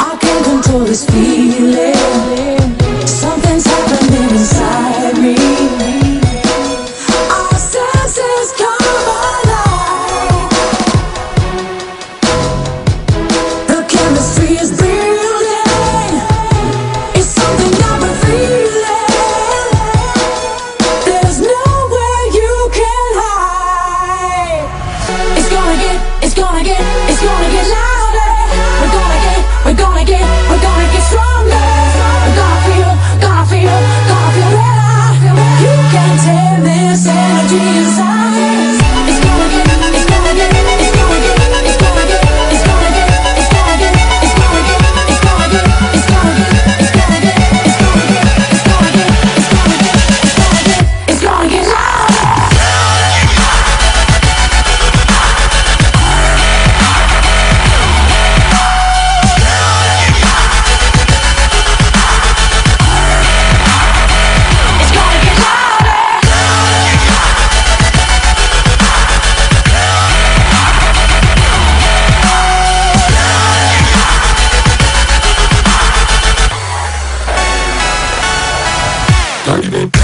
I can't control this feeling. gonna get, it's gonna get loud. Tiny